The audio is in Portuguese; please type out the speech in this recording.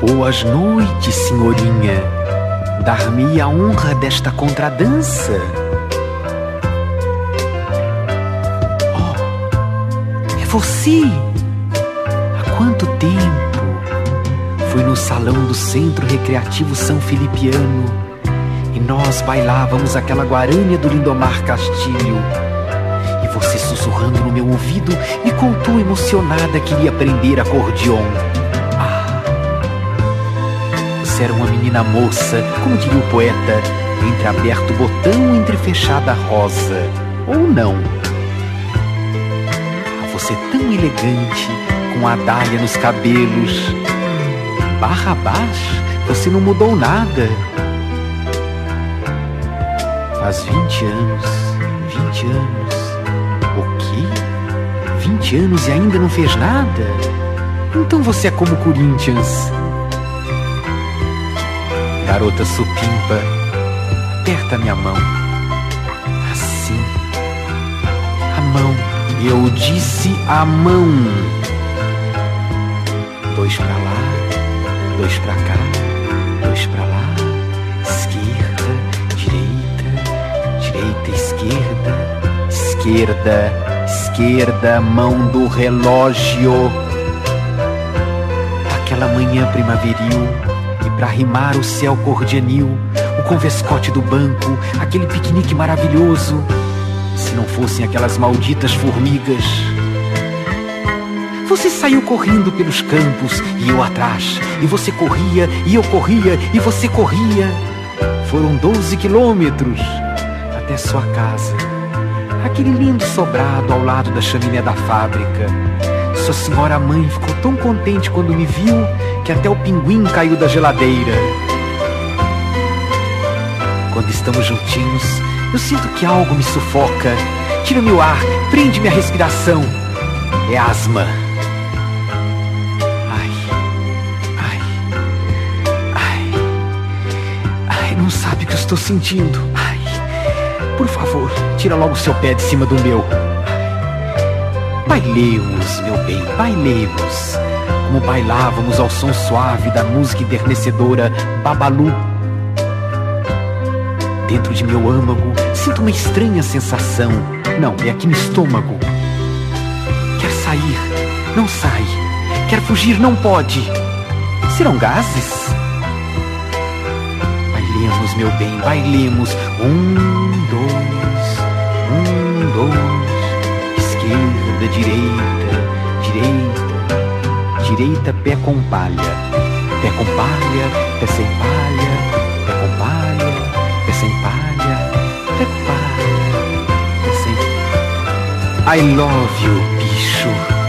Boas noites, senhorinha. Dar-me a honra desta contradança. Oh, é você! Há quanto tempo? Foi no salão do Centro Recreativo São Filipiano e nós bailávamos aquela guarânia do Lindomar Castilho. E você sussurrando no meu ouvido me contou emocionada que iria aprender acordeon menina moça, como diria o poeta, entre aberto botão, entre fechada rosa. Ou não. Você tão elegante, com a dália nos cabelos. Barra abaixo, você não mudou nada. Faz vinte anos, vinte anos. O quê? Vinte anos e ainda não fez nada? Então você é como Corinthians Garota supimpa, aperta minha mão. Assim. A mão. Eu disse a mão. Dois pra lá, dois pra cá, dois pra lá. Esquerda, direita, direita, esquerda, esquerda, esquerda, mão do relógio. Aquela manhã primaveril para rimar o céu cor de anil, o convescote do banco, aquele piquenique maravilhoso. Se não fossem aquelas malditas formigas. Você saiu correndo pelos campos e eu atrás, e você corria e eu corria e você corria. Foram 12 quilômetros até sua casa. Aquele lindo sobrado ao lado da chaminé da fábrica. Sua senhora mãe ficou tão contente quando me viu que até o pinguim caiu da geladeira. Quando estamos juntinhos, eu sinto que algo me sufoca. Tira meu ar, prende minha respiração. É asma. Ai, ai, ai, ai, não sabe o que eu estou sentindo. Ai, por favor, tira logo seu pé de cima do meu. Bailemos, meu bem, bailemos como bailávamos ao som suave da música enternecedora Babalu. Dentro de meu âmago, sinto uma estranha sensação. Não, é aqui no estômago. Quer sair, não sai. Quer fugir, não pode. Serão gases? Bailemos, meu bem, bailemos. Um, dois, direita, direita direita, pé com palha. Pé com palha, pé sem palha, pé com palha, pé sem palha, pé com palha, pé sem. I love you, bicho.